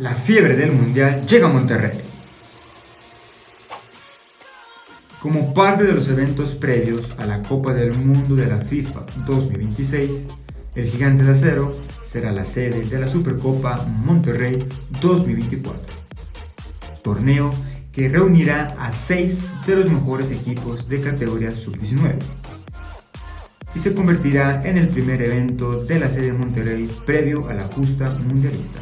La fiebre del Mundial llega a Monterrey. Como parte de los eventos previos a la Copa del Mundo de la FIFA 2026, el Gigante de Acero será la sede de la Supercopa Monterrey 2024, torneo que reunirá a seis de los mejores equipos de categoría sub-19 y se convertirá en el primer evento de la sede de Monterrey previo a la justa mundialista.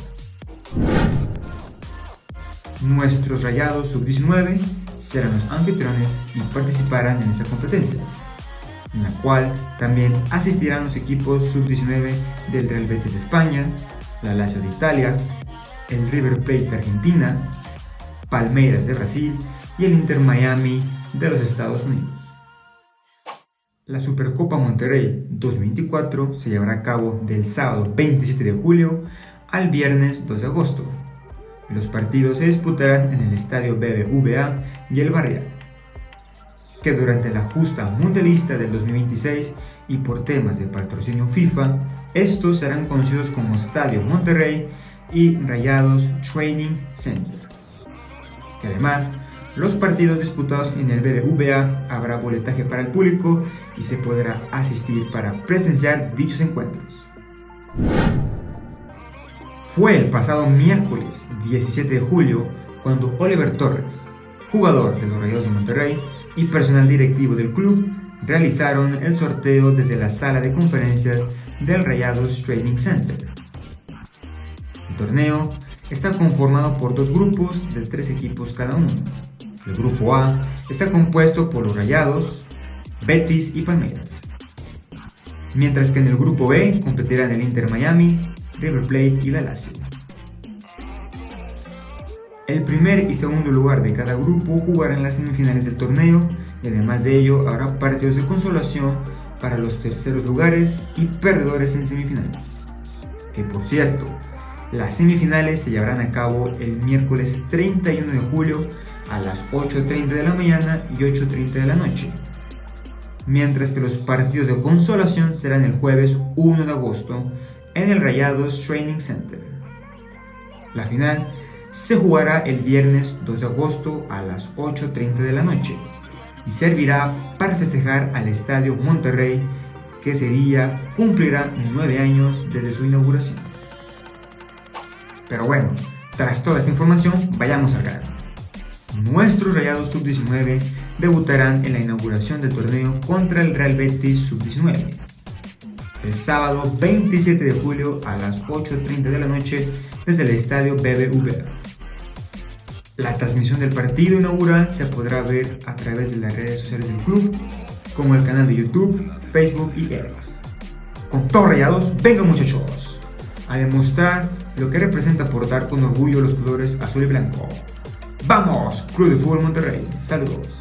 Nuestros rayados sub-19 serán los anfitriones y participarán en esta competencia, en la cual también asistirán los equipos sub-19 del Real Betis de España, la Lazio de Italia, el River Plate de Argentina, Palmeiras de Brasil y el Inter Miami de los Estados Unidos. La Supercopa Monterrey 2024 se llevará a cabo del sábado 27 de julio al viernes 2 de agosto. Los partidos se disputarán en el estadio BBVA y el Barrial, que durante la justa mundialista del 2026 y por temas de patrocinio FIFA, estos serán conocidos como Estadio Monterrey y Rayados Training Center. Que además los partidos disputados en el BBVA habrá boletaje para el público y se podrá asistir para presenciar dichos encuentros. Fue el pasado miércoles 17 de julio cuando Oliver Torres, jugador de los Rayados de Monterrey y personal directivo del club, realizaron el sorteo desde la sala de conferencias del Rayados Training Center. El torneo está conformado por dos grupos de tres equipos cada uno. El grupo A está compuesto por los Rayados, Betis y Palmeiras. Mientras que en el grupo B competirán el Inter Miami, River Plate y la Lazio. El primer y segundo lugar de cada grupo jugarán las semifinales del torneo y además de ello habrá partidos de consolación para los terceros lugares y perdedores en semifinales. Que por cierto, las semifinales se llevarán a cabo el miércoles 31 de julio a las 8.30 de la mañana y 8.30 de la noche, mientras que los partidos de consolación serán el jueves 1 de agosto en el Rayados Training Center. La final se jugará el viernes 2 de agosto a las 8.30 de la noche y servirá para festejar al Estadio Monterrey que ese día cumplirá 9 años desde su inauguración. Pero bueno, tras toda esta información, vayamos al grano. Nuestros Rayados Sub-19 debutarán en la inauguración del torneo contra el Real Betis Sub-19 el sábado 27 de julio a las 8.30 de la noche desde el estadio BBVA. La transmisión del partido inaugural se podrá ver a través de las redes sociales del club, como el canal de YouTube, Facebook y X. Con todos rayados, venga muchachos, a demostrar lo que representa portar con orgullo los colores azul y blanco. ¡Vamos! Club de Fútbol Monterrey. Saludos.